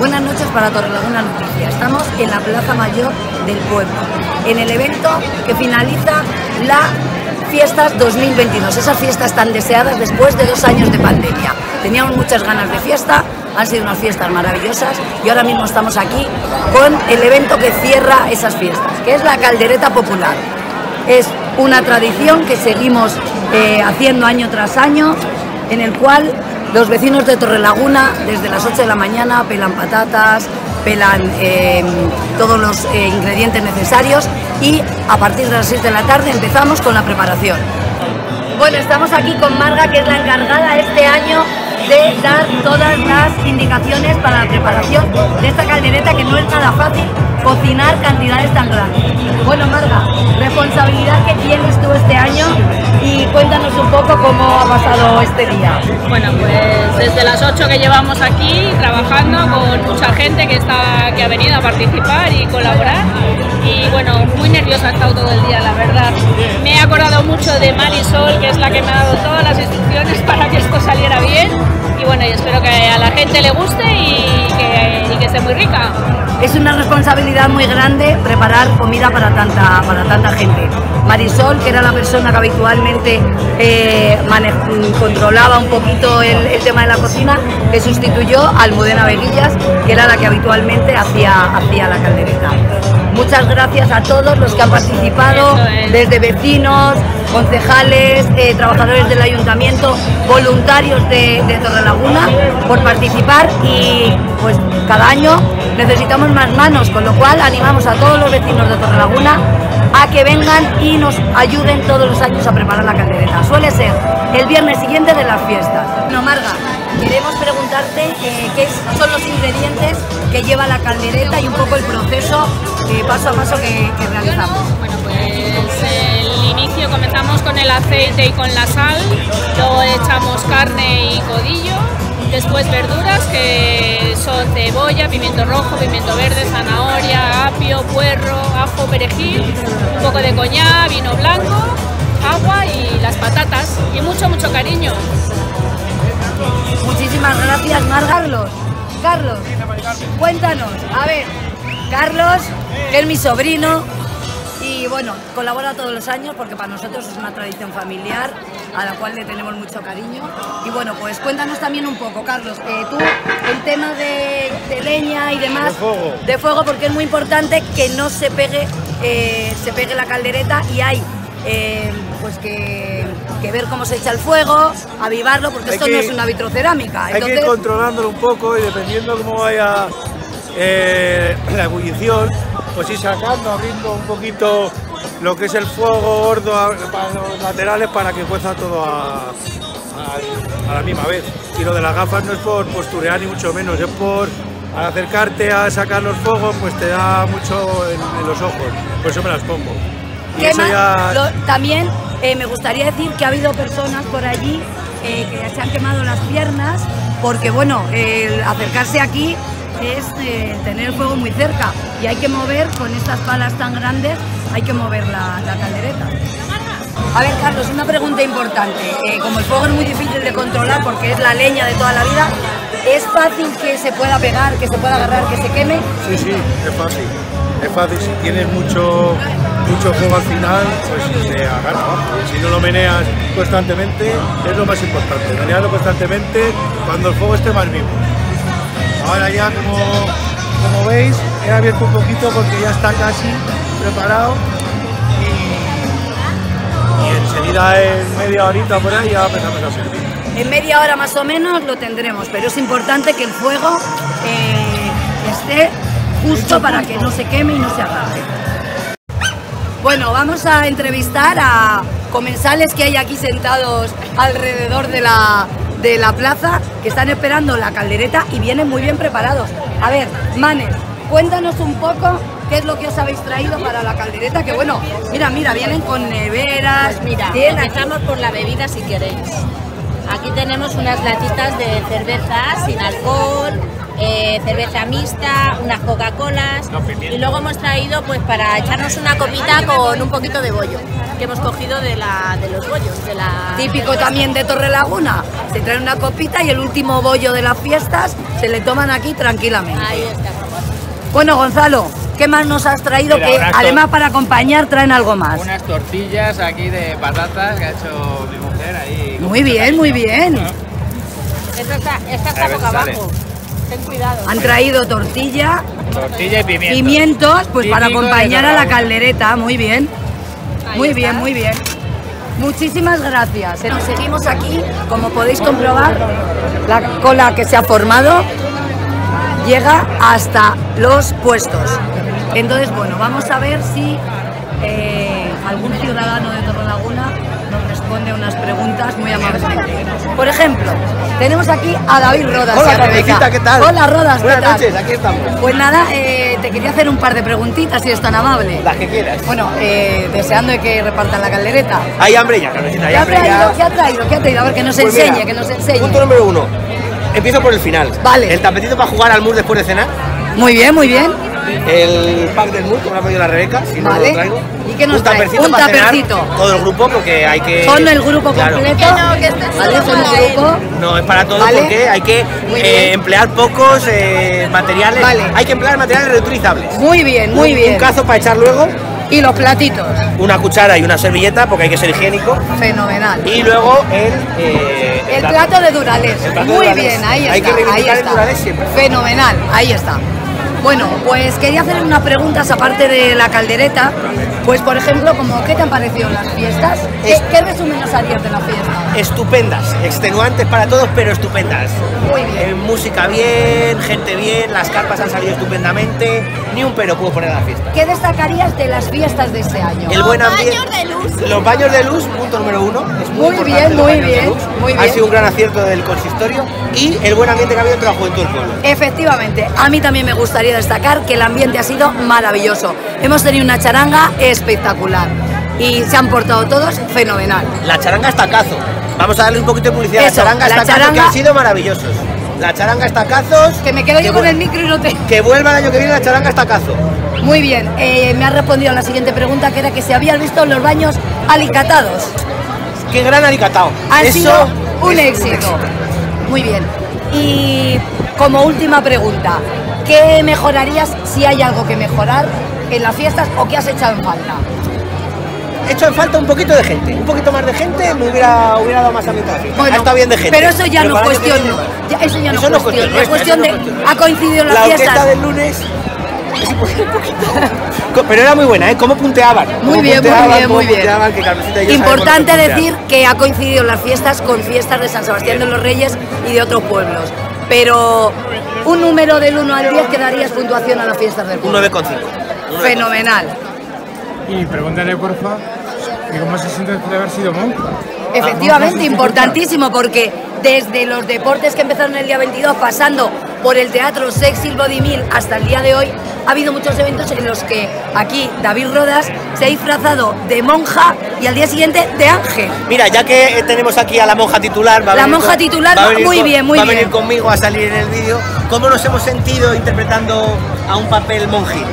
Buenas noches para Torrelaguna Noticias. Estamos en la Plaza Mayor del pueblo, en el evento que finaliza la Fiestas 2022, esas fiestas tan deseadas después de dos años de pandemia. Teníamos muchas ganas de fiesta, han sido unas fiestas maravillosas y ahora mismo estamos aquí con el evento que cierra esas fiestas, que es la caldereta popular. Es una tradición que seguimos eh, haciendo año tras año, en el cual los vecinos de Torrelaguna desde las 8 de la mañana pelan patatas, pelan eh, todos los eh, ingredientes necesarios y a partir de las 6 de la tarde empezamos con la preparación. Bueno, estamos aquí con Marga, que es la encargada este año de dar todas las indicaciones para la preparación de esta caldereta que no es nada fácil cocinar cantidades tan grandes. Bueno, Marga, responsabilidad que tienes tú este año y cuéntanos un poco cómo ha pasado este día. Bueno, pues desde las 8 que llevamos aquí trabajando con mucha gente que, está, que ha venido a participar y colaborar y bueno, muy nerviosa he estado todo el día, la verdad. Me he acordado mucho de Marisol, que es la que me ha dado todas las instrucciones para que esto saliera bien y bueno, y espero que a la gente le guste y que, y muy rica. Es una responsabilidad muy grande preparar comida para tanta, para tanta gente. Marisol, que era la persona que habitualmente eh, controlaba un poquito el, tema de la cocina, que sustituyó a Almudena Veguillas, que era la que habitualmente hacía, hacía la caldereta. Muchas gracias a todos los que han participado, desde vecinos, concejales, eh, trabajadores del ayuntamiento, voluntarios de, de Torrelaguna, por participar y pues cada año necesitamos más manos, con lo cual animamos a todos los vecinos de Torrelaguna a que vengan y nos ayuden todos los años a preparar la caldereta. Suele ser el viernes siguiente de las fiestas. No, Marga, queremos preguntarte eh, qué son los ingredientes que lleva la caldereta y un poco el proceso eh, paso a paso que, que realizamos. Bueno, pues el inicio comenzamos con el aceite y con la sal, luego echamos carne y codillo, después verduras que son cebolla, pimiento rojo, pimiento verde, zanahoria, apio, puerro, ajo, perejil, un poco de coñac, vino blanco, agua y las patatas y mucho, mucho cariño. Muchísimas gracias, Mar Carlos. Carlos, cuéntanos, a ver, Carlos, que es mi sobrino, bueno, colabora todos los años porque para nosotros es una tradición familiar a la cual le tenemos mucho cariño. Y bueno, pues cuéntanos también un poco, Carlos, eh, tú, el tema de, de, leña y demás, de fuego. de fuego, porque es muy importante que no se pegue, eh, se pegue la caldereta y hay eh, pues que, que, ver cómo se echa el fuego, avivarlo, porque hay esto que, no es una vitrocerámica. Hay Entonces, que ir controlándolo un poco y dependiendo cómo vaya eh, la ebullición, pues ir sacando, abriendo un poquito lo que es el fuego gordo para los laterales para que cueza todo a, a, a, la misma vez. Y lo de las gafas no es por posturear ni mucho menos, es por al acercarte a sacar los fuegos pues te da mucho en, en los ojos, por eso me las pongo. Y eso ya... Lo, también eh, me gustaría decir que ha habido personas por allí eh, que se han quemado las piernas porque bueno, el acercarse aquí es eh, tener el fuego muy cerca y hay que mover con estas palas tan grandes, hay que mover la, la caldereta. A ver, Carlos, una pregunta importante. Eh, como el fuego es muy difícil de controlar porque es la leña de toda la vida, ¿es fácil que se pueda pegar, que se pueda agarrar, que se queme? Sí, sí, es fácil. Es fácil, si tienes mucho, mucho fuego al final, pues se agarra. Si no lo meneas constantemente, es lo más importante. Menearlo constantemente cuando el fuego esté más vivo. Ahora ya como, como veis he abierto un poquito porque ya está casi preparado y, enseguida en media horita por ahí ya empezamos a servir. En media hora más o menos lo tendremos, pero es importante que el fuego eh, esté justo para que no se queme y no se agarre. Bueno, vamos a entrevistar a comensales que hay aquí sentados alrededor de la, de la plaza que están esperando la caldereta y vienen muy bien preparados. A ver, Manes, cuéntanos un poco qué es lo que os habéis traído para la caldereta, que bueno, mira, mira, vienen con neveras, pues mira, empezamos por la bebida si queréis. Aquí tenemos unas latitas de cerveza sin alcohol, eh, cerveza mixta, unas Coca-Colas y luego hemos traído pues para echarnos una copita con un poquito de bollo que hemos cogido de, la, de los bollos. De la, Típico también de Torre Laguna. Se trae una copita y el último bollo de las fiestas se le toman aquí tranquilamente. Ahí está. Bueno, Gonzalo, ¿qué más nos has traído? Mira, que además para acompañar traen algo más. Unas tortillas aquí de patatas que ha hecho mi mujer ahí. Muy bien, muy bien. Esta está, esta está boca abajo. Ten cuidado. Han traído tortilla, Tortilla y pimiento. pimientos, pues para Típico acompañar a la caldereta. Muy bien. Ahí Muy está. bien, muy bien. Muchísimas gracias. Nos seguimos aquí, como podéis comprobar, la cola que se ha formado llega hasta los puestos. Entonces, bueno, vamos a ver si eh, algún ciudadano de nos responde unas preguntas muy amablemente. Por ejemplo, tenemos aquí a David Rodas. Hola. Carmencita, ¿qué tal? Hola, Rodas, ¿qué Buenas tal? noches, aquí estamos. Pues nada, eh, te quería hacer un par de preguntitas, si es tan amable. Las que quieras. Bueno, eh, deseando de que repartan la caldereta. Hay hambre ya, Carmencita, hay ¿Qué ha hambre ya. traído? ¿Qué ha traído? ¿Qué ha traído? A ver, que nos Pues enseñe, mira, que nos enseñe. Punto número uno. Empiezo por el final. Vale. El tapetito para jugar al mus después de cenar. Muy bien, muy bien. El pack del mus, como lo ha pedido la Rebeca, si no Vale. lo traigo. ¿Y qué nos un trae? tapercito Un tapercito. Todo el grupo porque hay que... Son el grupo Claro. completo. Que no, que este el grupo. No, es para todo Vale. porque hay que eh, emplear pocos eh, materiales. Vale. Hay que emplear materiales reutilizables. Muy bien, muy Un- bien. Un cazo para echar luego, Y los platitos. una cuchara y una servilleta porque hay que ser higiénico. Fenomenal. Y luego el... eh, El plato de Durales. El de Muy Durales. bien, ahí Hay está. que reivindicar ahí el está. Durales siempre. Fenomenal, ahí está. Bueno, pues quería hacer unas preguntas aparte de la caldereta. Pues, por ejemplo, como ¿qué te han parecido las fiestas? ¿Qué, qué resumen nos harías de la fiesta? Estupendas, extenuantes para todos, pero estupendas. Muy bien. Eh, música bien, gente bien, las carpas han salido estupendamente, ni un pero puedo poner a la fiesta. ¿Qué destacarías de las fiestas de este año? El buen ambiente. baños de luz. Los baños de luz, punto número uno. Es muy, bien, los muy bien, Ha sido un gran acierto del consistorio y el buen ambiente que ha habido entre la juventud del pueblo. Efectivamente, a mí también me gustaría destacar que el ambiente ha sido maravilloso. Hemos tenido una charanga espectacular y se han portado todos fenomenal. La charanga está cazo. Vamos a darle un poquito de publicidad Eso, a la charanga la está cazo, que han sido maravillosos. La charanga está cazos. Que me quedo yo con el micro y no te... Que vuelva el año que viene la charanga está cazo. Muy bien, eh, me has respondido a la siguiente pregunta que era que si habías visto los baños alicatados. Qué gran alicatao. Ha Eso sido un es éxito. Muy bien. Y como última pregunta, ¿qué mejorarías si hay algo que mejorar en las fiestas o qué has echado en falta? He hecho en falta un poquito de gente, un poquito más de gente, me hubiera, hubiera dado más ambiente a la fiesta. Bueno, ha estado bien de gente. Pero eso ya Pero no es cuestión. ya- eso ya no Eso es no es cuestión. cuestión Es cuestión de. cuestión Ha coincidido La orquesta fiestas. del lunes. Pero era muy buena, ¿eh? ¿Cómo punteaban? Muy Cómo bien, muy bien, muy bien. punteaban, que Carmencita y yo Importante decir que ha coincidido las fiestas con fiestas de San Sebastián de los Reyes y de otros pueblos. Pero un número del 1 al 10 que darías puntuación a las fiestas del pueblo. 9,5. Fenomenal. Y pregúntale, porfa, que cómo se siente después de haber sido monja. Efectivamente, importantísimo porque desde los deportes que empezaron el día 22, pasando por el teatro Sexy Bodymil hasta el día de hoy, ha habido muchos eventos en los que aquí David Rodas se ha disfrazado de monja y al día siguiente de ángel. Mira, ya que tenemos aquí a la monja titular, va a La venir monja titular va venir muy bien, muy va a bien. venir conmigo a salir en el vídeo. ¿Cómo nos hemos sentido interpretando a un papel monjil?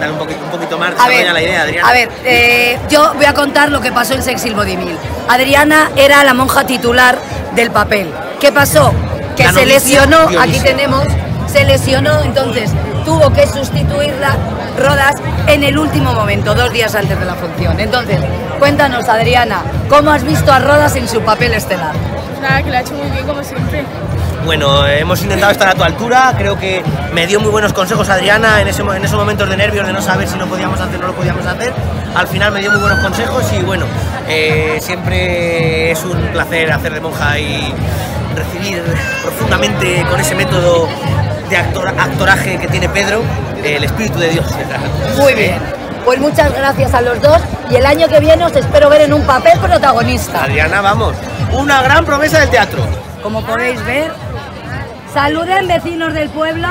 Dale un poquito, un poquito más, A ver, la idea, Adriana. a ver eh, yo voy a contar lo que pasó en Sexy Bodymil. Adriana era la monja titular del papel. ¿Qué pasó? Que La se lesionó, aquí tenemos, se lesionó, entonces tuvo que sustituirla Rodas en el último momento, dos días antes de la función. Entonces, cuéntanos, Adriana, ¿cómo has visto a Rodas en su papel estelar? Nada, que lo ha hecho muy bien como siempre. Bueno, hemos intentado estar a tu altura, creo que me dio muy buenos consejos Adriana en, ese, mo- en esos momentos de nervios de no saber si lo podíamos hacer o no lo podíamos hacer. Al final me dio muy buenos consejos y bueno, eh, siempre es un placer hacer de monja y recibir profundamente con ese método de actor- actoraje que tiene Pedro, el espíritu de Dios. Muy bien. Pues muchas gracias a los dos y el año que viene os espero ver en un papel protagonista. Adriana, vamos, una gran promesa del teatro. Como podéis ver, saluden vecinos del pueblo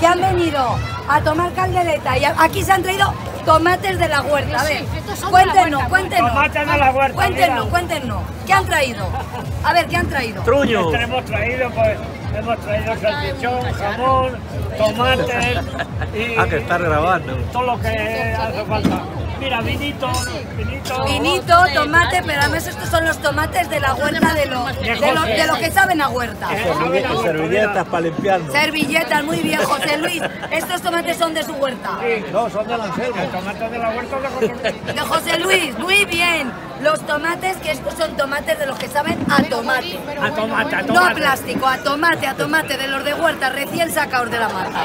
que han venido a tomar caldereta y aquí se han traído tomates de la huerta. A ver, cuéntenos, cuéntenos. Tomates de la huerta, Cuéntenos, cuéntenos. ¿Qué han traído? A ver, ¿qué han traído? Truño. Tenemos traído pues hemos traído salchichón, jamón, tomates y Ah, que estás grabando. todo lo que hace falta. Mira, vinito, vinito. Vinito, tomate, pero además estos son los tomates de la huerta de lo, de lo, de lo que saben a huerta. Servilletas, servilletas para limpiarnos. Servilletas, muy bien, José Luis. Estos tomates son de su huerta. No, son de la selva. Tomates de la huerta de José Luis. De José Luis, muy bien. Los tomates, que estos son tomates de los que saben a tomate. A tomate, a No a tomate. plástico, a tomate, a tomate, de los de huerta, recién sacados de la mata.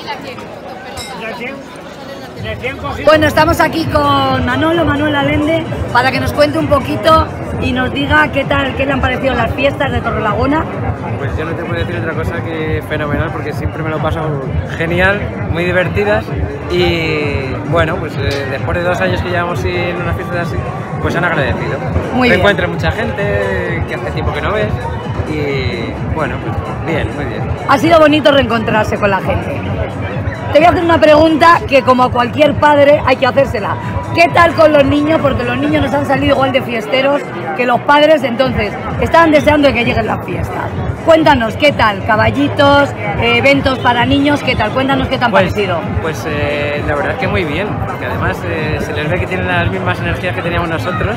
Bueno, estamos aquí con Manolo, Manuel Alende, para que nos cuente un poquito y nos diga qué tal, qué le han parecido las fiestas de Torrelaguna. Pues yo no te puedo decir otra cosa que fenomenal porque siempre me lo paso genial, muy divertidas y bueno, pues eh, después de dos años que llevamos sin una fiesta así, pues han agradecido. Muy Te bien. encuentras mucha gente que hace tiempo que no ves y bueno, pues bien, muy bien. Ha sido bonito reencontrarse con la gente. Te voy a hacer una pregunta que como a cualquier padre hay que hacérsela. ¿Qué tal con los niños? Porque los niños nos han salido igual de fiesteros que los padres, entonces estaban deseando de que lleguen las fiestas. Cuéntanos, ¿qué tal? Caballitos, eh, eventos para niños, ¿qué tal? Cuéntanos qué te han Pues, parecido. pues eh, la verdad es que muy bien, porque además eh, se les ve que tienen las mismas energías que teníamos nosotros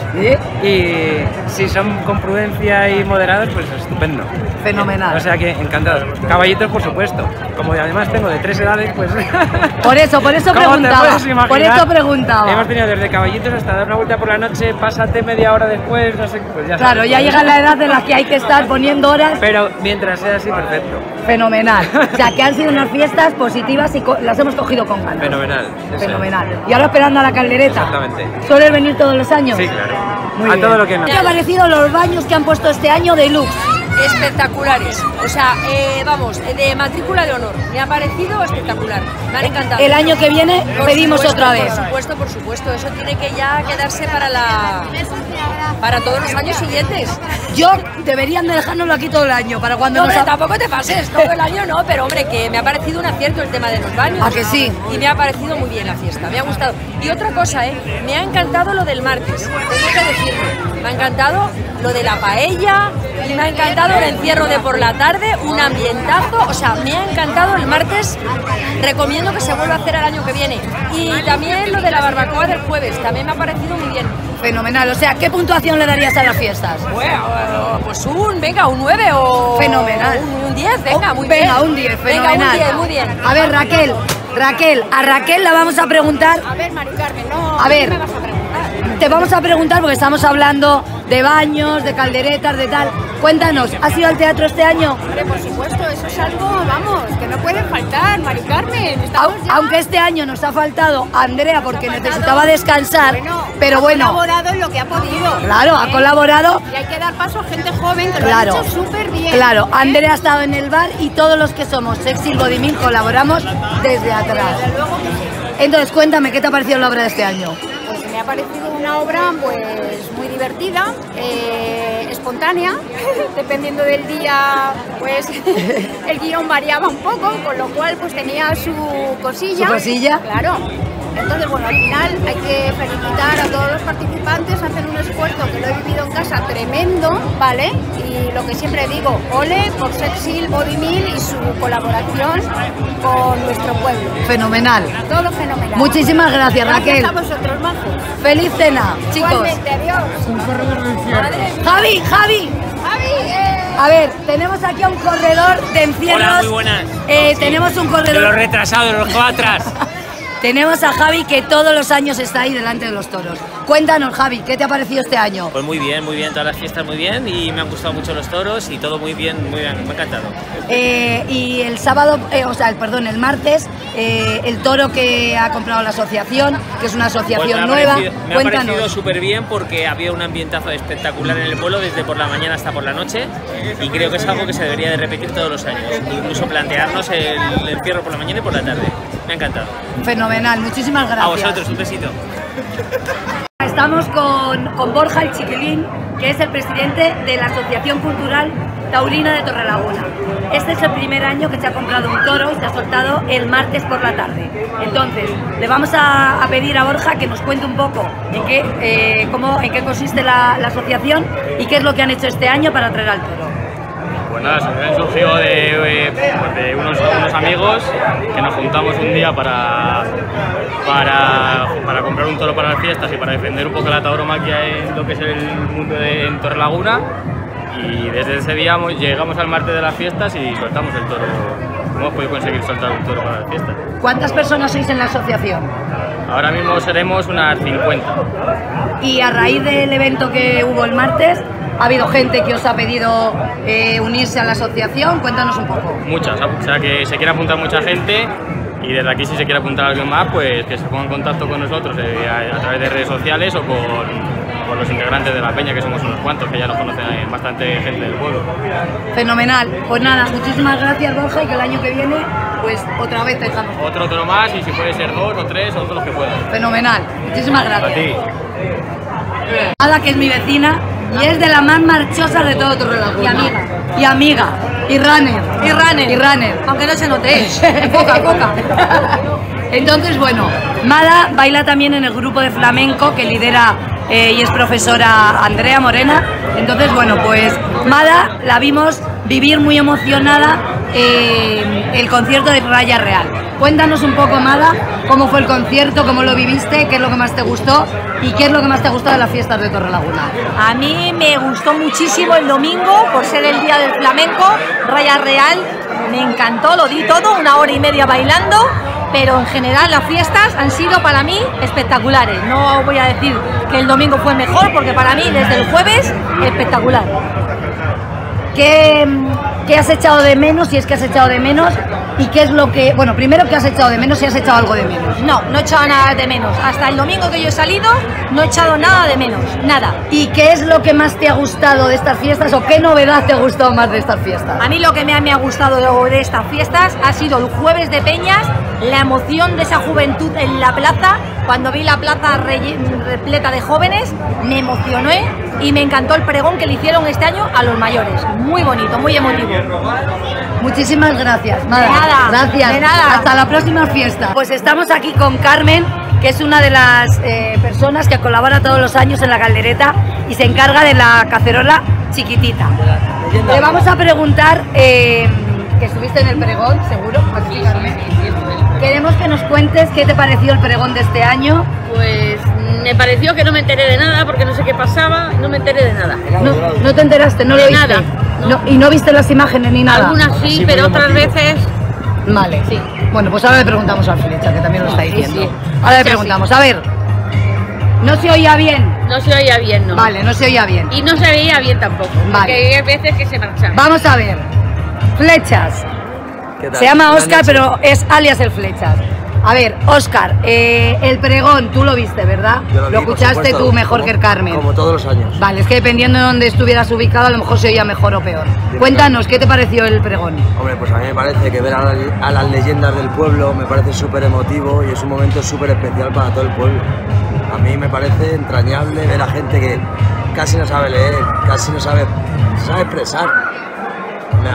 y si son con prudencia y moderados, pues estupendo. Fenomenal. O sea que encantados. Caballitos, por supuesto. Como además tengo de tres edades, pues. Por eso, por eso ¿Cómo te preguntaba. Por eso preguntaba. Hemos tenido desde caballitos hasta dar una vuelta por la noche, pásate media hora después, no sé, pues ya Claro, sabes. ya llega la edad en la que hay que estar poniendo horas. Pero mientras sea así, perfecto. Fenomenal. O sea, que han sido unas fiestas positivas y las hemos cogido con ganas. Fenomenal. es. Fenomenal. Y ahora esperando a la caldereta. Exactamente. ¿Sueles venir todos los años? Sí, claro. Muy a bien. todo lo que nos. ¿Qué ha parecido los baños que han puesto este año de Lux? Espectaculares. O sea, eh, vamos, de matrícula de honor. Me ha parecido espectacular. Me han encantado. El año que viene Por pedimos supuesto, otra vez. Por supuesto, por supuesto. Eso tiene que ya quedarse para la para todos los años siguientes. Yo deberían de dejárnoslo aquí todo el año para cuando No, nos hombre, ha- tampoco te pases, todo el año no, pero hombre, que me ha parecido un acierto el tema de los baños. ¿A que sí? Y me ha parecido muy bien la fiesta, me ha gustado. Y otra cosa, ¿eh? Me ha encantado lo del martes, tengo que decirlo. Me ha encantado lo de la paella y me ha encantado el encierro de por la tarde, un ambientazo. O sea, me ha encantado el martes. Recomiendo que se vuelva a hacer el año que viene. Y también lo de la barbacoa del jueves, también me ha parecido muy bien. Fenomenal. O sea, ¿qué puntuación le darías a las fiestas? Bueno, pues un, venga, un 9 o... Fenomenal. Un, un 10, venga, Oh, muy bien. venga, un 10, Venga, fenomenal. un 10, muy bien. A ver, Raquel, Raquel, a Raquel la vamos a preguntar. A ver, Mari Carmen, no, A ver. ¿qué me vas a preguntar? Te vamos a preguntar porque estamos hablando de baños, de calderetas, de tal. Cuéntanos, ¿has ido al teatro este año? Hombre, por supuesto, eso es algo, vamos, que no puede faltar, Mari Carmen. Ya- Aunque este año nos ha faltado Andrea porque ha faltado- necesitaba descansar, pero ha bueno, colaborado en lo que ha podido. Claro, ha colaborado. Y hay que dar paso a gente joven que Claro. lo ha hecho súper bien. Claro, Andrea ha estado en el bar y todos los que somos Sexy Godimil colaboramos desde atrás. Desde luego que sí. Entonces, cuéntame, ¿qué te ha parecido la obra de este año? Ha parecido una obra pues muy divertida, eh, espontánea, dependiendo del día, pues el guion variaba un poco, con lo cual pues tenía su cosilla. ¿Su cosilla? Claro. Entonces, bueno, al final hay que felicitar a todos los participantes, hacen un esfuerzo que lo he vivido en casa tremendo, ¿vale? Y lo que siempre digo, ole por Sexil, Body Mill y su colaboración con nuestro pueblo. Fenomenal. Todo fenomenal. Muchísimas gracias, Raquel. Gracias a vosotros, majos. Feliz cena, chicos. Igualmente, adiós. Javi, Javi. Javi, eh. A ver, tenemos aquí a un corredor de encierros. Hola, muy buenas. Eh, Sí. Tenemos un De los corredor. retrasados, de los atrás. Tenemos a Javi que todos los años está ahí delante de los toros. Cuéntanos, Javi, ¿qué te ha parecido este año? Pues muy bien, muy bien, todas las fiestas muy bien y me han gustado mucho los toros y todo muy bien, muy bien, me ha encantado. Eh, y el sábado, eh, o sea, el, perdón, el martes, eh, el toro que ha comprado la asociación, que es una Pues asociación nueva. parecido, me ha parecido súper bien porque había un ambientazo espectacular en el pueblo desde por la mañana hasta por la noche y creo que es algo que se debería de repetir todos los años, incluso plantearnos el encierro por la mañana y por la tarde. Me ha encantado. Fenomenal, muchísimas gracias. A vosotros, un besito. Estamos con, con Borja el Chiquilín, que es el presidente de la Asociación Cultural Taurina de Torrelaguna. Este es el primer año que se ha comprado un toro y se ha soltado el martes por la tarde. Entonces, le vamos a, a pedir a Borja que nos cuente un poco en qué, eh, cómo, en qué consiste la, la asociación y qué es lo que han hecho este año para traer al toro. Nada, se surgió de, pues de unos, unos amigos que nos juntamos un día para, para, para comprar un toro para las fiestas y para defender un poco la tauromaquia en lo que es el mundo de en Torrelaguna. Y desde ese día llegamos al martes de las fiestas y soltamos el toro. Hemos podido conseguir soltar un toro para las fiestas. ¿Cuántas personas sois en la asociación? Ahora mismo seremos unas 50. Y a raíz del evento que hubo el martes, ¿ha habido gente que os ha pedido eh, unirse a la asociación? Cuéntanos un poco. Muchas, o sea que se quiere apuntar mucha gente y desde aquí si se quiere apuntar alguien más, pues que se ponga en contacto con nosotros eh, a, a través de redes sociales o con, con los integrantes de la peña, que somos unos cuantos, que ya nos conocen eh, bastante gente del pueblo. Fenomenal. Pues nada, muchísimas gracias Borja y que el año que viene, pues otra vez te. Otro toro más y si puede ser dos o tres o todos los que puedan. Fenomenal. Muchísimas A gracias. ti. Ada, que es mi vecina y es de las más marchosas de todo Torrelaguna. Y amiga. Y amiga. Y runner. Y runner. Y runner. Aunque no se note. Poca, poca. Entonces, bueno, Mada baila también en el grupo de flamenco que lidera eh, y es profesora Andrea Morena. Entonces, bueno, pues Mada la vimos vivir muy emocionada eh, el concierto de Raya Real. Cuéntanos un poco, Mada, cómo fue el concierto, cómo lo viviste, qué es lo que más te gustó y qué es lo que más te gustó de las fiestas de Torrelaguna. A mí me gustó muchísimo el domingo por ser el día del flamenco, Raya Real, me encantó, lo di todo, una hora y media bailando, pero en general las fiestas han sido para mí espectaculares. No voy a decir que el domingo fue mejor, porque para mí desde el jueves espectacular. ¿Qué, qué has echado de menos, si es que has echado de menos? ¿Y qué es lo que, bueno, primero qué has echado de menos, si has echado algo de menos? No, no he echado nada de menos. Hasta el domingo que yo he salido, no he echado nada de menos, nada. ¿Y qué es lo que más te ha gustado de estas fiestas o qué novedad te ha gustado más de estas fiestas? A mí lo que me ha, me ha gustado de, estas fiestas ha sido el jueves de Peñas, la emoción de esa juventud en la plaza. Cuando vi la plaza repleta de jóvenes, me emocioné y me encantó el pregón que le hicieron este año a los mayores. Muy bonito, muy emotivo. Muchísimas gracias. De nada, Gracias. de nada. Hasta la próxima fiesta. Pues estamos aquí con Carmen, que es una de las eh, personas que colabora todos los años en la caldereta y se encarga de la cacerola chiquitita. Le vamos a preguntar, eh, que estuviste en el pregón, seguro. Aquí, Carmen. Queremos que nos cuentes qué te pareció el pregón de este año. Pues me pareció que no me enteré de nada porque no sé qué pasaba, no me enteré de nada. No, no te enteraste, no De lo viste. nada, No, y no viste las imágenes ni nada. Algunas sí, pero otras veces Vale. Sí. Bueno, pues ahora le preguntamos al Flecha, que también lo está diciendo. sí. Ahora le preguntamos, a ver. No se oía bien. no se oía bien, ¿no? Vale, no se oía bien. Y no se veía bien tampoco, Vale. porque hay veces que se marchaban. Vamos a ver. Flechas. ¿Qué tal? Se llama Oscar, pero es alias el Flechas. A ver, Oscar, eh, el pregón, tú lo viste, ¿verdad? Yo lo vi, por escuchaste supuesto, tú mejor como- que el Carmen. Como todos los años. Vale, es que dependiendo de dónde estuvieras ubicado, a lo mejor se oía mejor o peor. Cuéntanos, ¿qué te pareció el pregón? Hombre, pues a mí me parece que ver a, la- a las leyendas del pueblo me parece súper emotivo y es un momento súper especial para todo el pueblo. A mí me parece entrañable ver a gente que casi no sabe leer, casi no sabe, sabe expresar.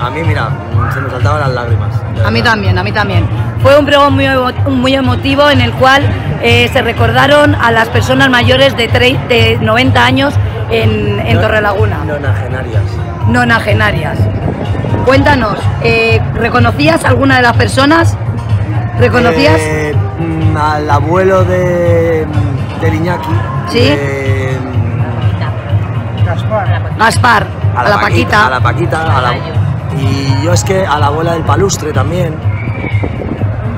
A mí, mira, se me saltaban las lágrimas. A mí también, a mí también. Fue un pregón muy, emo- muy emotivo en el cual eh, se recordaron a las personas mayores de, tre- de 90 años en, en No- Torrelaguna, Nonagenarias. nonagenarias. Cuéntanos, eh, ¿reconocías alguna de las personas? ¿Reconocías? Eh, mm, al abuelo de, de Iñaki. Sí. de, Gaspar, a la, Paquita. A la Paquita. a la- y yo es que a la abuela del palustre también.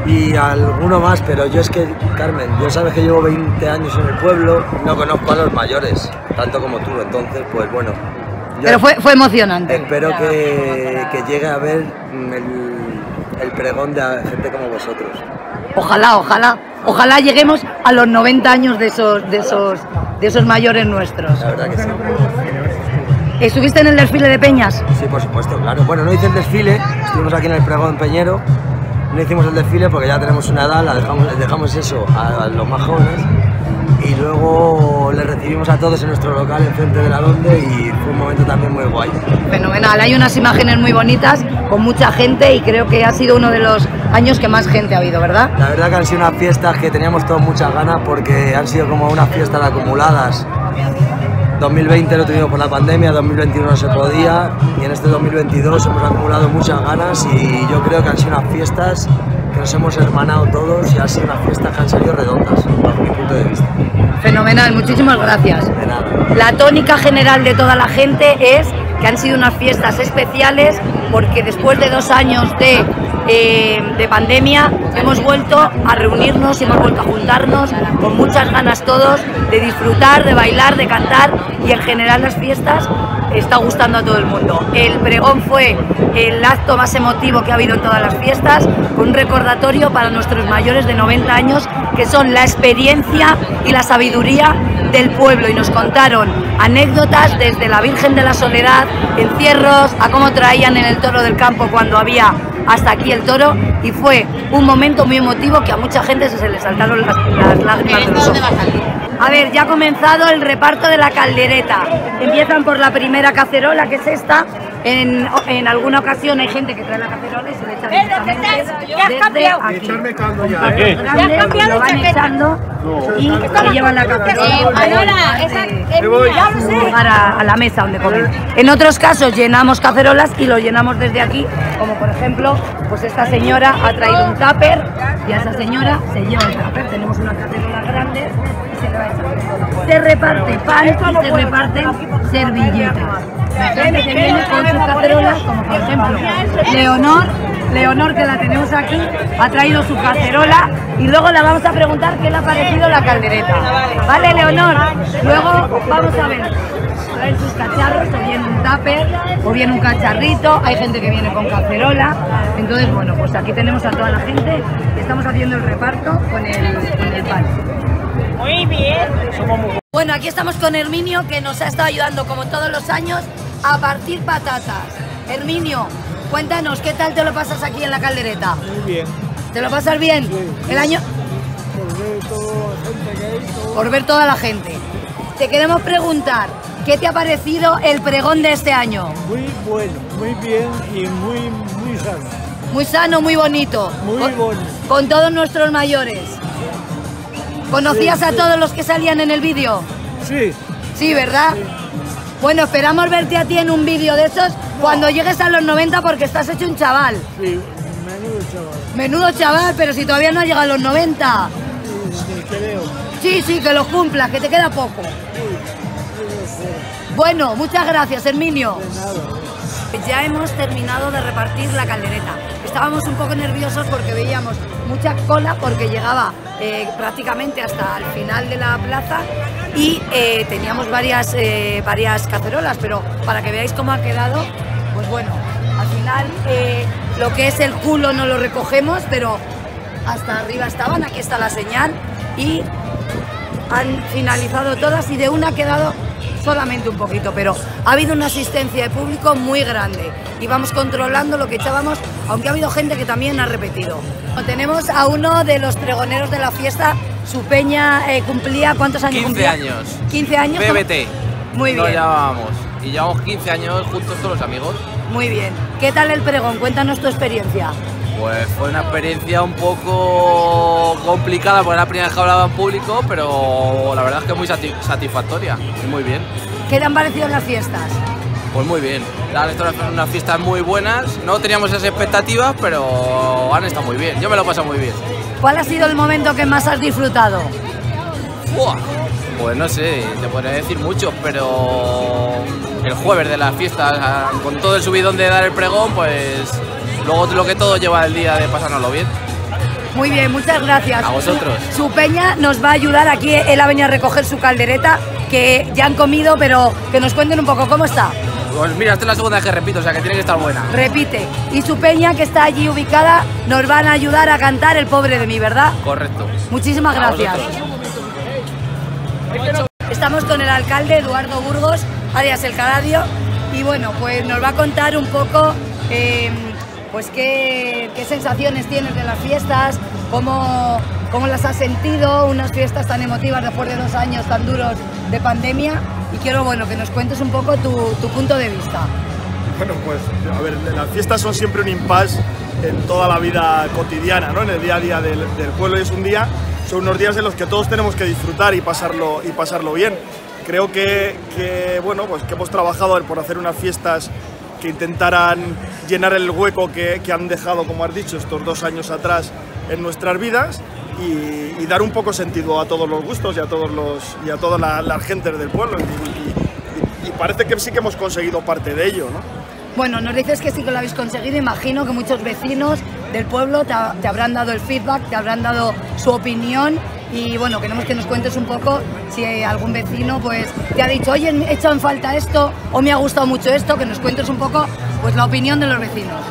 Y a alguno más, pero yo es que, Carmen, yo sabes que llevo 20 años en el pueblo, no conozco a los mayores, tanto como tú, entonces, pues bueno. Pero fue, fue emocionante. Espero que, que llegue a ver mm, el, el pregón de gente como vosotros. Ojalá, ojalá, ojalá lleguemos a los 90 años de esos, de esos, de esos mayores nuestros. La verdad que sí. ¿Estuviste en el desfile de Peñas? Sí, por supuesto, claro. Bueno, no hice el desfile, estuvimos aquí en el pregón Peñero, no hicimos el desfile porque ya tenemos una edad, la dejamos, les dejamos eso a, a los más jóvenes y luego les recibimos a todos en nuestro local enfrente de la Donde y fue un momento también muy guay. Fenomenal, hay unas imágenes muy bonitas con mucha gente y creo que ha sido uno de los años que más gente ha habido, ¿verdad? La verdad que han sido unas fiestas que teníamos todos muchas ganas porque han sido como unas fiestas acumuladas 2020 lo tuvimos por la pandemia, 2021 no se podía y en este 2022 hemos acumulado muchas ganas y yo creo que han sido unas fiestas que nos hemos hermanado todos y han sido unas fiestas que han salido redondas, bajo mi punto de vista. Fenomenal, muchísimas gracias. De nada. La tónica general de toda la gente es que han sido unas fiestas especiales porque después de dos años de, eh, de pandemia hemos vuelto a reunirnos hemos vuelto a juntarnos con muchas ganas todos de disfrutar, de bailar, de cantar y en general las fiestas está gustando a todo el mundo. El pregón fue el acto más emotivo que ha habido en todas las fiestas, un recordatorio para nuestros mayores de 90 años que son la experiencia y la sabiduría del pueblo y nos contaron anécdotas desde la Virgen de la Soledad, encierros, a cómo traían en el toro del campo cuando había hasta aquí el toro y fue un momento muy emotivo que a mucha gente se le saltaron las, las lágrimas de los ojos. A ver, ya ha comenzado el reparto de la caldereta. Empiezan por la primera cacerola, que es esta. En, en alguna ocasión hay gente que trae la cacerola y se le echa directamente y se llevan la cacerola a, la mesa donde comen. En otros casos llenamos cacerolas y lo llenamos desde aquí, como por ejemplo, pues esta señora ha traído un tupper y a esa señora se lleva el tupper. Tenemos una cacerola grande y se le va. Se reparte pan y se reparten servilletas. Gente que viene con sus cacerolas, como por ejemplo Leonor, Leonor que la tenemos aquí, ha traído su cacerola y luego la vamos a preguntar qué le ha parecido la caldereta. ¿Vale, Leonor? Luego vamos a ver traen sus cacharros, o bien un tupper, o bien un cacharrito, hay gente que viene con cacerola, entonces bueno, pues aquí tenemos a toda la gente, estamos haciendo el reparto con el pan. Muy bien. Bueno, aquí estamos con Herminio que nos ha estado ayudando como todos los años a partir patatas. Herminio, cuéntanos, ¿qué tal te lo pasas aquí en la caldereta? Muy bien. ¿Te lo pasas bien? El año Por ver toda la gente que hay, todo. por ver toda la gente. Te queremos preguntar, ¿qué te ha parecido el pregón de este año? Muy bueno, muy bien y muy, muy sano. Muy sano, muy bonito. Muy con, bonito. con todos nuestros mayores. ¿Conocías Sí, a sí. todos los que salían en el vídeo? Sí. Sí, ¿verdad? Bueno, esperamos verte a ti en un vídeo de esos cuando llegues a los 90 porque estás hecho un chaval. Sí, menudo chaval. Menudo chaval, pero si todavía no has llegado a los 90. Ni creo. Sí, sí, que lo cumplas, que te queda poco. Bueno, muchas gracias, Herminio. Ya hemos terminado de repartir la caldereta. Estábamos un poco nerviosos porque veíamos mucha cola porque llegaba eh, prácticamente hasta el final de la plaza y eh, teníamos varias, eh, varias cacerolas, pero para que veáis cómo ha quedado, pues bueno, al final lo que es el culo no lo recogemos, pero hasta arriba estaban, aquí está la señal y han finalizado todas y de una ha quedado solamente un poquito, pero ha habido una asistencia de público muy grande y vamos controlando lo que echábamos, aunque ha habido gente que también ha repetido. Tenemos a uno de los pregoneros de la fiesta, su peña eh, cumplía, ¿cuántos años 15 cumplía? años. 15 años. BBT. Muy Nos bien. llamábamos. Y llevamos 15 años juntos todos los amigos. Muy bien. ¿Qué tal el pregón? Cuéntanos tu experiencia. Pues fue una experiencia un poco complicada porque era la primera vez que hablaba en público, pero la verdad es que muy sati- satisfactoria y muy bien. ¿Qué te han parecido las fiestas? Pues muy bien. Han estado unas fiestas muy buenas. No teníamos esas expectativas, pero han estado muy bien. Yo me lo he pasado muy bien. ¿Cuál ha sido el momento que más has disfrutado? ¡Buah! Pues no sé, te podría decir muchos, pero el jueves de las fiestas, ah, con todo el subidón de dar el pregón, pues luego lo que todo lleva el día de pasárnoslo bien. Muy bien, muchas gracias. A vosotros. Su, su peña nos va a ayudar aquí, él ha venido a recoger su caldereta, que ya han comido, pero que nos cuenten un poco cómo está. Pues mira, esta es la segunda vez que repito, o sea que tiene que estar buena. Repite. Y su peña, que está allí ubicada, nos van a ayudar a cantar El Pobre de mí, ¿verdad? Correcto. Muchísimas gracias. Estamos con el alcalde Eduardo Burgos, alias El Caladio, y bueno, pues nos va a contar un poco eh, pues qué, qué sensaciones tienes de las fiestas, cómo, cómo las has sentido, unas fiestas tan emotivas después de dos años tan duros de pandemia, y quiero bueno, que nos cuentes un poco tu, punto de vista. Bueno, pues a ver, las fiestas son siempre un impasse en toda la vida cotidiana, ¿no? En el día a día del, del pueblo y es un día, son unos días en los que todos tenemos que disfrutar y pasarlo, y pasarlo bien. creo que, que, bueno, pues que hemos trabajado por hacer unas fiestas que intentaran llenar el hueco que, que han dejado, como has dicho, estos dos años atrás en nuestras vidas y, y dar un poco sentido a todos los gustos y a, todos los, y a todas la- las gentes del pueblo. Y, y- y parece que sí que hemos conseguido parte de ello, ¿no? Bueno, nos dices que sí que lo habéis conseguido. Imagino que muchos vecinos del pueblo te, te habrán dado el feedback, te habrán dado su opinión. Y bueno, queremos que nos cuentes un poco si algún vecino pues te ha dicho, oye, he echado en falta esto o me ha gustado mucho esto, que nos cuentes un poco pues la opinión de los vecinos.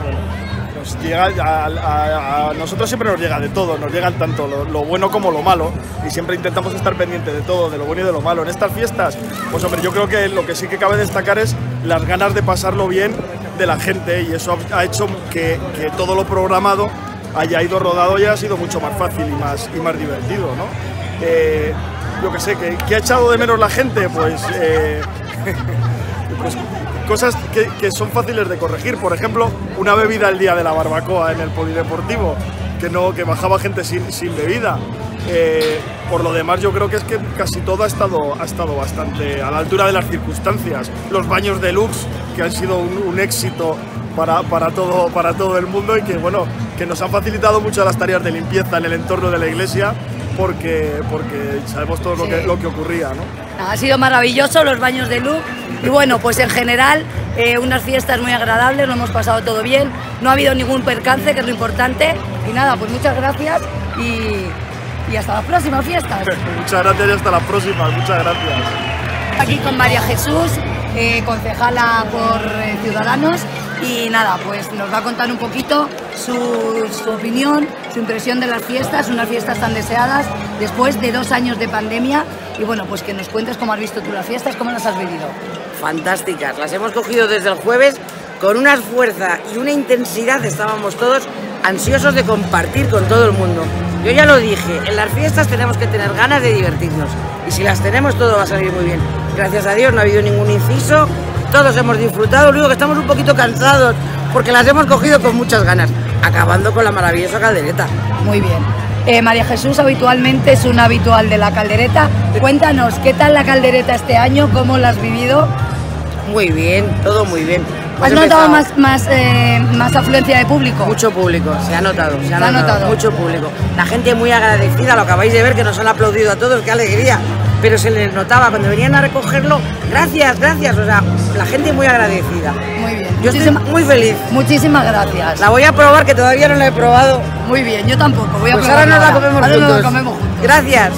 Nos llega a, nosotros siempre nos llega de todo, nos llegan tanto lo, bueno como lo malo y siempre intentamos estar pendientes de todo, de lo bueno y de lo malo. En estas fiestas, pues hombre, yo creo que lo que sí que cabe destacar es las ganas de pasarlo bien de la gente y eso ha hecho que todo lo programado haya ido rodado y ha sido mucho más fácil y más, y más divertido, ¿no? Eh, yo que sé, que, que ha echado de menos la gente, pues... eh, pues, cosas que, que son fáciles de corregir. Por ejemplo, una bebida el día de la barbacoa en el polideportivo, que, no, que bajaba gente sin, sin bebida. Eh, por lo demás, yo creo que es que casi todo ha estado, ha estado bastante a la altura de las circunstancias. Los baños deluxe, que han sido un, un éxito para, para, todo, para todo el mundo y que, bueno, que nos han facilitado mucho las tareas de limpieza en el entorno de la iglesia porque, porque sabemos todo lo, que, lo que ocurría. ¿no? Ha sido maravilloso los baños de luz y bueno, pues en general eh, unas fiestas muy agradables, lo hemos pasado todo bien, no ha habido ningún percance, que es lo importante. Y nada, pues muchas gracias y, y hasta las próximas fiestas. Muchas gracias y hasta la próxima. Muchas gracias. Aquí con María Jesús, eh, concejala por eh, Ciudadanos y nada, pues nos va a contar un poquito su, opinión, su impresión de las fiestas, unas fiestas tan deseadas después de dos años de pandemia y bueno, pues que nos cuentes cómo has visto tú las fiestas, cómo las has vivido. fantásticas. Las hemos cogido desde el jueves con una fuerza y una intensidad. Estábamos todos ansiosos de compartir con todo el mundo. Yo ya lo dije, en las fiestas tenemos que tener ganas de divertirnos. Y si las tenemos, todo va a salir muy bien. Gracias a Dios no ha habido ningún inciso. Todos hemos disfrutado. Lo único que estamos un poquito cansados porque las hemos cogido con muchas ganas. Acabando con la maravillosa caldereta. Muy bien. Eh, María Jesús habitualmente es una habitual de la caldereta. Cuéntanos, ¿qué tal la caldereta este año? ¿Cómo la has vivido? Muy bien, todo muy bien. ¿Has Hemos notado más, más, eh, más afluencia de público? Mucho público, se ha notado, Se ha notado, notado. mucho público. La gente muy agradecida, lo acabáis de ver, que nos han aplaudido a todos, qué alegría. Pero se les notaba cuando venían a recogerlo, gracias, gracias, o sea, la gente muy agradecida. Muy bien. Yo estoy muy feliz. Muchísimas gracias. La voy a probar, que todavía no la he probado. Muy bien, yo tampoco, voy a pues ahora nos la ahora. comemos Ahora nos la juntos. comemos juntos. Gracias.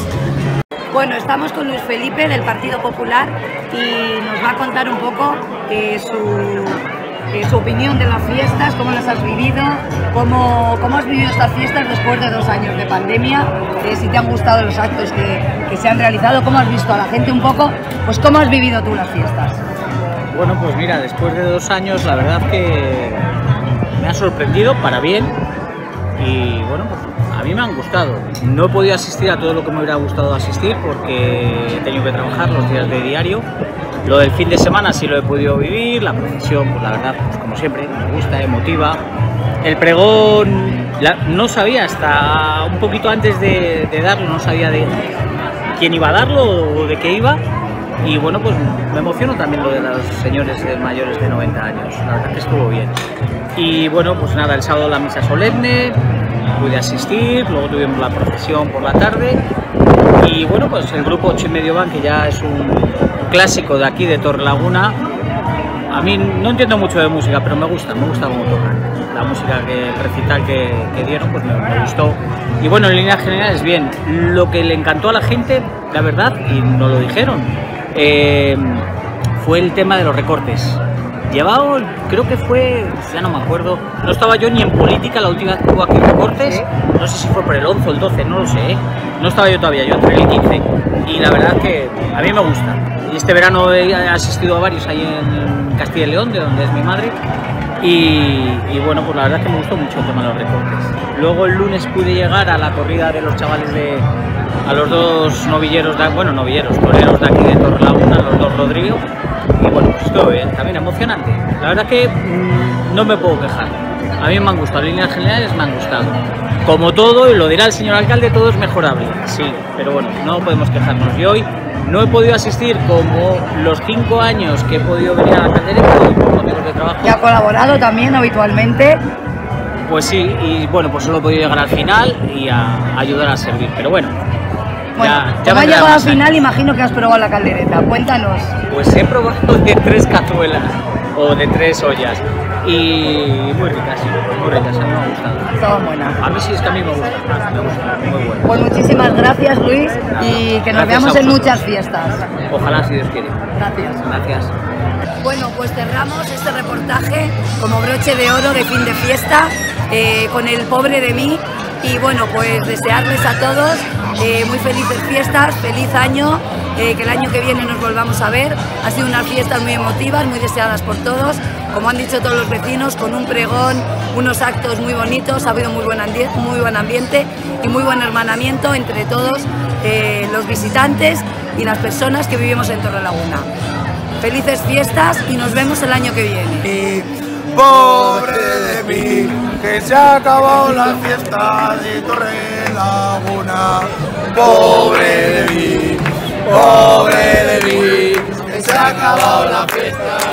Bueno, estamos con Luis Felipe del Partido Popular y nos va a contar un poco eh, su, eh, su opinión de las fiestas, cómo las has vivido, cómo, cómo has vivido estas fiestas después de dos años de pandemia, eh, si te han gustado los actos que, que se han realizado, cómo has visto a la gente un poco, pues cómo has vivido tú las fiestas. Bueno, pues mira, después de dos años la verdad que me ha sorprendido para bien y bueno, pues a mí me han gustado. No he podido asistir a todo lo que me hubiera gustado asistir porque he tenido que trabajar los días de diario. Lo del fin de semana sí lo he podido vivir, la procesión, pues la verdad, pues como siempre, me gusta, emotiva. El pregón, no sabía hasta un poquito antes de, de darlo, no sabía de quién iba a darlo o de qué iba. Y bueno, pues me emocionó también lo de los señores mayores de 90 años. La verdad que estuvo bien. Y bueno, pues nada, el sábado la misa solemne, pude asistir, luego tuvimos la procesión por la tarde. Y bueno, pues el grupo 8 y medio van, que ya es un clásico de aquí, de Torrelaguna. A mí no entiendo mucho de música, pero me gusta, me gusta cómo tocan. La música, que, el recital que, que dieron, pues me, gustó. Y bueno, en líneas generales, bien. Lo que le encantó a la gente, la verdad, y nos lo dijeron, eh, fue el tema de los recortes. Llevado, creo que fue, ya no me acuerdo, no estaba yo ni en política la última vez que hubo aquí recortes, no sé si fue por el 11 o el 12, no lo sé, ¿eh? no estaba yo todavía, yo entré el 15 y la verdad que a mí me gusta. Este verano he asistido a varios ahí en Castilla y León, de donde es mi madre, y, y bueno, pues la verdad que me gustó mucho el tema de los recortes. Luego el lunes pude llegar a la corrida de los chavales de, a los dos novilleros, de, bueno, novilleros, toreros de aquí de Torrelaguna, los dos Rodrigo, y bueno, estuvo bien, también emocionante. La verdad que mm, no me puedo quejar. A mí me han gustado, en líneas generales me han gustado. Como todo, y lo dirá el señor alcalde, todo es mejorable, sí, pero bueno, no podemos quejarnos. Y hoy no he podido asistir como los cinco años que he podido venir a la caldereta y por motivos de trabajo. ¿Y ha colaborado también habitualmente? Pues sí, y bueno, pues solo he podido llegar al final y a ayudar a servir. Pero bueno, Bueno, ya, ya has llegado años. final, imagino que has probado la caldereta. Cuéntanos. Pues he probado de tres cazuelas o de tres ollas y muy ricas, muy ricas, a mí me ha gustado. Estaban buenas. A mí sí es que a mí me gusta, me gusta, muy bueno. Pues muchísimas gracias, Luis, y que nos Gracias veamos a en muchas fiestas. Ojalá si Dios quiere. Gracias. Gracias. Bueno, pues cerramos este reportaje como broche de oro de fin de fiesta eh, con el pobre de mí. Y bueno, pues desearles a todos eh, muy felices fiestas, feliz año, eh, que el año que viene nos volvamos a ver. Ha sido unas fiestas muy emotivas, muy deseadas por todos, como han dicho todos los vecinos, con un pregón, unos actos muy bonitos, ha habido muy buen, muy buen ambiente y muy buen hermanamiento entre todos eh, los visitantes y las personas que vivimos en Torrelaguna. Felices fiestas y nos vemos el año que viene. Pobre de mí, que se ha acabado la fiesta de Torre Laguna. Pobre de mí, pobre de mí, que se ha acabado la fiesta